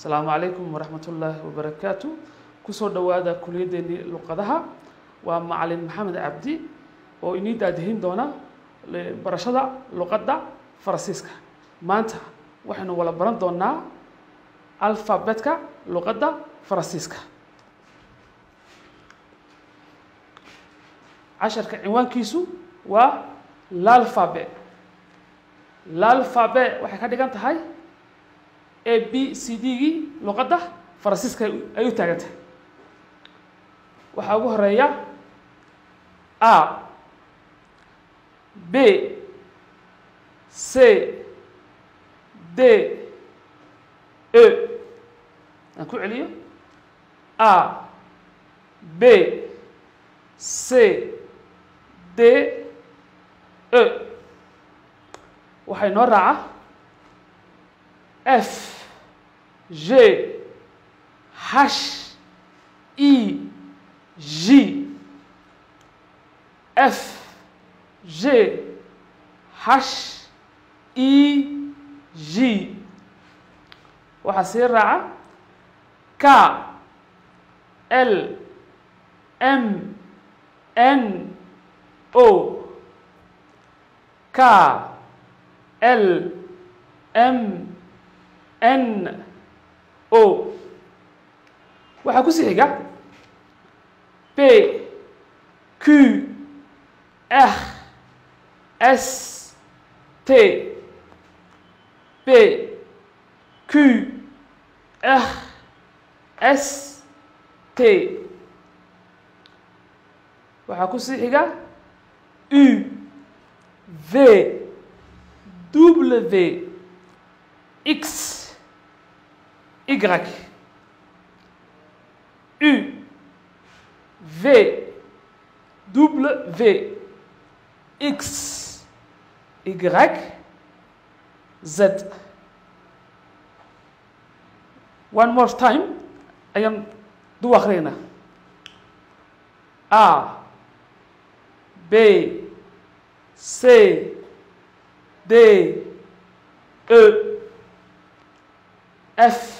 asalaamu calaykum waraxmat ullaahi wabarakaatu ku soo dhowaada kuliyadeennii luqadaha. Waa macalin maxamed cabdi oo inii daadihin doona barashada luqadda faransiiska. Maanta waxaynu wala baran doonaa alfabetka luqadda faransiiska. Casharka cinwaankiisu waa lalfabe lalfabe waxay ka dhigan tahay a b c d gii luqadda faransiiska ay u taagan tahay waxaa ugu horreeya a b c d e. Aan ku celiyo? A b c d e. Waxay noo raaca f g h e g f g h e g waxaa sii raaca k l m n o. K l m n o waxaa ku sii xiga p q r s t. P q r s t. Waxaa ku sii xiga u v. W. X y. U. V. W x. Y. Z. One more time. Ayaan du akriyaynaa a. B. C. D. E. F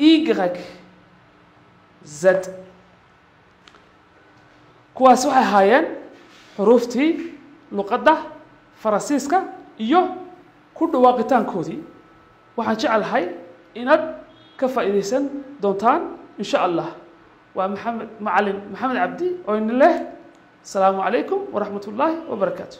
y kuwaas waxay ahaayeen xuruuftii luqadda faransiiska iyo ku dhawaaqitaankoodii. Waxaan jeclahay inaad ka faa'iidaysan doontaan in sha allah waa maxamed macalin maxamed cabdi oo ini leh. Asalaamu calaykum waraxmat ullaahi wabarakaatu